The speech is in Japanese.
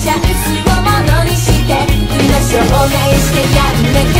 すャをものにして国の紹えしてやるね